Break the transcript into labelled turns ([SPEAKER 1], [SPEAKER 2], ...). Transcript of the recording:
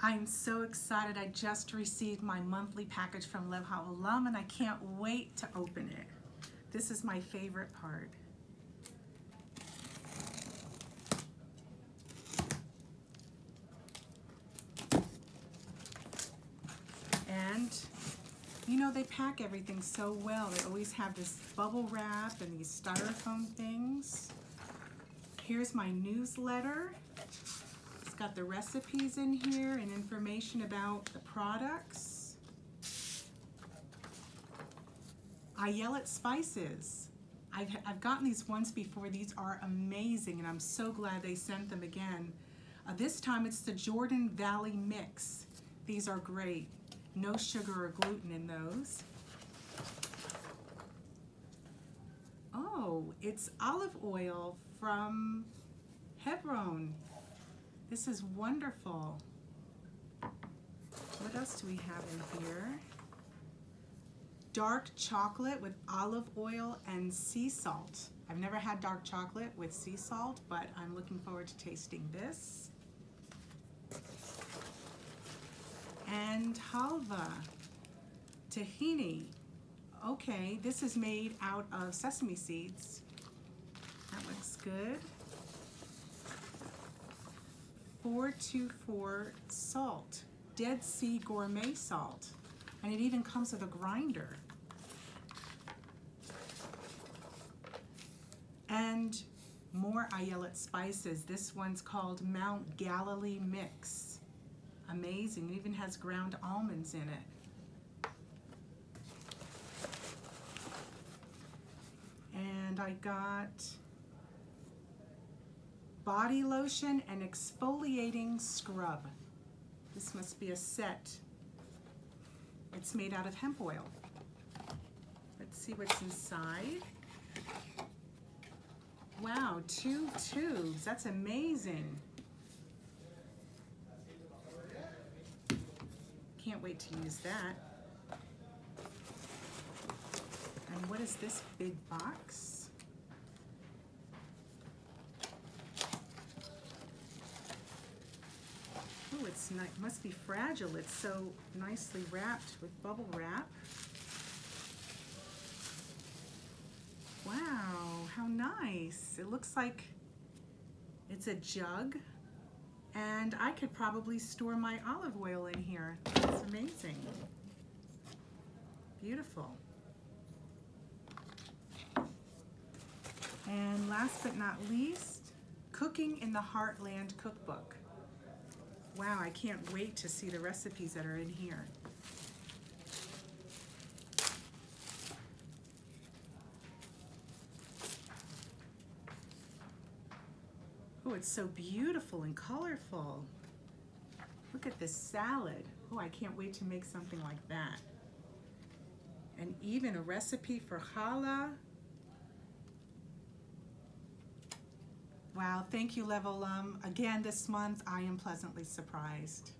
[SPEAKER 1] I'm so excited. I just received my monthly package from Lev Haolam and I can't wait to open it. This is my favorite part. And you know, they pack everything so well. They always have this bubble wrap and these styrofoam things. Here's my newsletter got the recipes in here and information about the products. Ayelet Spices. I've, I've gotten these once before. These are amazing, and I'm so glad they sent them again. Uh, this time it's the Jordan Valley Mix. These are great. No sugar or gluten in those. Oh, it's olive oil from Hebron. This is wonderful. What else do we have in here? Dark chocolate with olive oil and sea salt. I've never had dark chocolate with sea salt, but I'm looking forward to tasting this. And halva, tahini. Okay, this is made out of sesame seeds. That looks good. 424 salt, Dead Sea Gourmet Salt. And it even comes with a grinder. And more Ayelet spices. This one's called Mount Galilee Mix. Amazing, it even has ground almonds in it. And I got body lotion and exfoliating scrub. This must be a set. It's made out of hemp oil. Let's see what's inside. Wow, two tubes. That's amazing. Can't wait to use that. And what is this big box? Oh, it's not, must be fragile. It's so nicely wrapped with bubble wrap. Wow, how nice. It looks like it's a jug and I could probably store my olive oil in here. It's amazing. Beautiful. And last but not least, Cooking in the Heartland Cookbook. Wow, I can't wait to see the recipes that are in here. Oh, it's so beautiful and colorful. Look at this salad. Oh, I can't wait to make something like that. And even a recipe for challah. Wow, thank you, Lev Haolam. Again, this month I am pleasantly surprised.